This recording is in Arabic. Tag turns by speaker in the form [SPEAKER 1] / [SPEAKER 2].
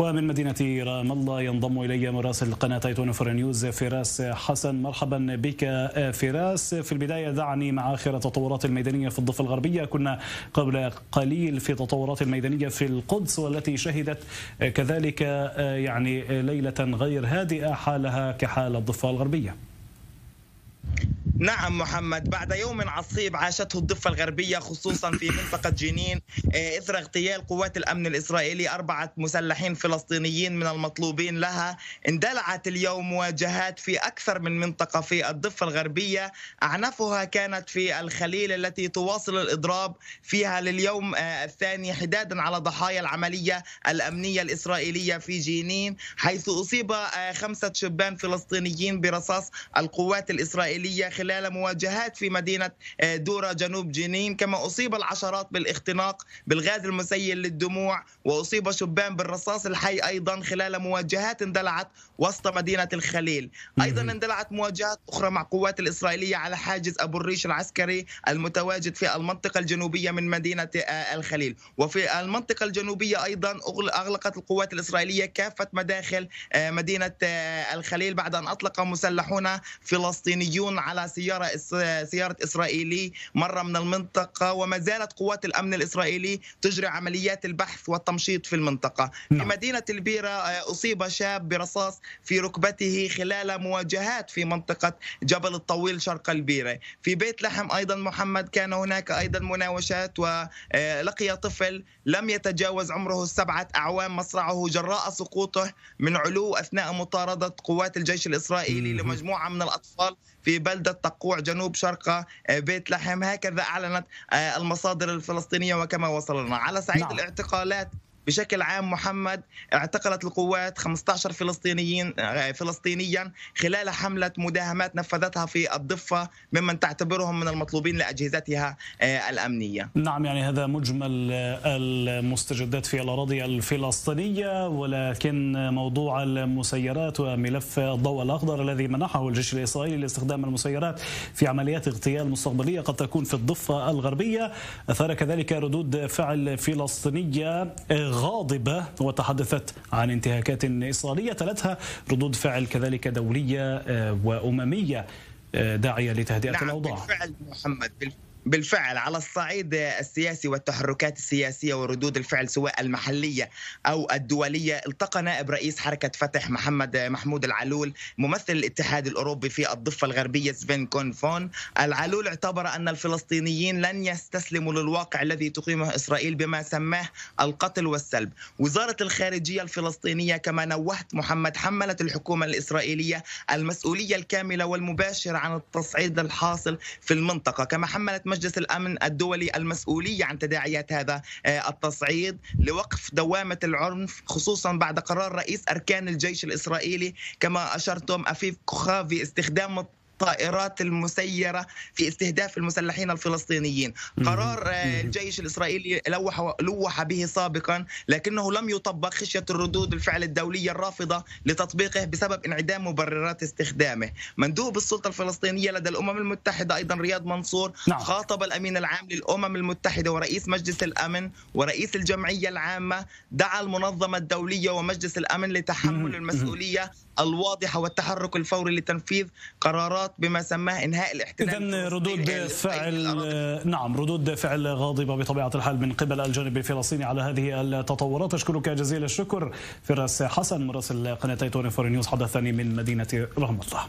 [SPEAKER 1] ومن مدينة رام الله ينضم إلي مراسل قناة تايتون فور نيوز فراس حسن. مرحبا بك فراس. في البداية دعني مع آخر التطورات الميدانية في الضفة الغربية. كنا قبل قليل في تطورات الميدانية في القدس والتي شهدت كذلك يعني ليلة غير هادئة حالها كحال الضفة الغربية.
[SPEAKER 2] نعم محمد بعد يوم عصيب عاشته الضفة الغربية خصوصا في منطقة جنين آه، إثر اغتيال قوات الأمن الإسرائيلي أربعة مسلحين فلسطينيين من المطلوبين لها. اندلعت اليوم مواجهات في أكثر من منطقة في الضفة الغربية. أعنفها كانت في الخليل التي تواصل الإضراب فيها لليوم آه، الثاني حدادا على ضحايا العملية الأمنية الإسرائيلية في جنين حيث أصيب آه، خمسة شبان فلسطينيين برصاص القوات الإسرائيلية خلال خلال مواجهات في مدينة آه، دورة جنوب جنين كما أصيب العشرات بالاختناق بالغاز المسيل للدموع وأصيب شبان بالرصاص الحي أيضا خلال مواجهات اندلعت وسط مدينة الخليل. أيضا اندلعت مواجهات أخرى مع قوات الإسرائيلية على حاجز أبو الريش العسكري المتواجد في المنطقة الجنوبية من مدينة آه، الخليل. وفي المنطقة الجنوبية أيضا أغلقت القوات الإسرائيلية كافة مداخل آه، مدينة الخليل بعد أن أطلق مسلحون فلسطينيون على سيارة سيارة إسرائيلي مرة من المنطقة وما زالت قوات الأمن الإسرائيلي تجري عمليات البحث والتمشيط في المنطقة. نعم. في مدينة البيرة آه، أصيب شاب برصاص في ركبته خلال مواجهات في منطقة جبل الطويل شرق البيرة. في بيت لحم أيضا محمد كان هناك أيضا مناوشات ولقي طفل لم يتجاوز عمره السبعة أعوام مصرعه جراء سقوطه من علو أثناء مطاردة قوات الجيش الإسرائيلي لمجموعة من الأطفال في بلدة تقوع جنوب شرق آه، بيت لحم هكذا أعلنت آه، المصادر الفلسطينية وكما وصل لنا على صعيد نعم. الاعتقالات بشكل عام محمد اعتقلت القوات 15 فلسطينيين آه، فلسطينيا خلال حملة مداهمات نفذتها في الضفة ممن تعتبرهم من المطلوبين لأجهزتها آه، الأمنية.
[SPEAKER 1] نعم يعني هذا مجمل المستجدات في الأراضي الفلسطينية ولكن موضوع المسيرات وملف الضوء الأخضر الذي منحه الجيش الإسرائيلي لاستخدام المسيرات في عمليات اغتيال مستقبلية قد تكون في الضفة الغربية أثار كذلك ردود فعل فلسطينية غاضبة وتحدثت عن انتهاكات إسرائيلية تلتها ردود فعل كذلك دولية آه، وأممية آه، داعية لتهدئة نعم الأوضاع.
[SPEAKER 2] بالفعل محمد بالفعل. بالفعل على الصعيد السياسي والتحركات السياسية وردود الفعل سواء المحلية أو الدولية. التقى نائب رئيس حركة فتح محمد محمود العلول ممثل الاتحاد الأوروبي في الضفة الغربية سفين كونفون العلول اعتبر أن الفلسطينيين لن يستسلموا للواقع الذي تقيمه إسرائيل بما سماه القتل والسلب. وزارة الخارجية الفلسطينية كما نوهت محمد حملت الحكومة الإسرائيلية المسؤولية الكاملة والمباشرة عن التصعيد الحاصل في المنطقة. كما حملت مجلس الأمن الدولي المسؤولية عن تداعيات هذا آه، التصعيد لوقف دوامة العنف خصوصا بعد قرار رئيس أركان الجيش الإسرائيلي. كما أشرتم أفيف كوخافي استخدام الطائرات المسيرة في استهداف المسلحين الفلسطينيين. قرار آه، الجيش الإسرائيلي لوح, لوح به سابقا لكنه لم يطبق خشية الردود الفعل الدولية الرافضة لتطبيقه بسبب انعدام مبررات استخدامه. مندوب السلطة الفلسطينية لدى الأمم المتحدة أيضا رياض منصور نعم. خاطب الأمين العام للأمم المتحدة ورئيس مجلس الأمن ورئيس الجمعية العامة دعا المنظمة الدولية ومجلس الأمن لتحمل المسؤولية الواضحة والتحرك الفوري لتنفيذ قرارات فقط بما سماه إنهاء الاحتلال
[SPEAKER 1] اذا ردود فعل نعم ردود فعل غاضبة بطبيعة الحال من قبل الجانب الفلسطيني على هذه التطورات. أشكرك جزيل الشكر فراس حسن مراسل قناه توني فور نيوز حدثني من مدينة رحمه الله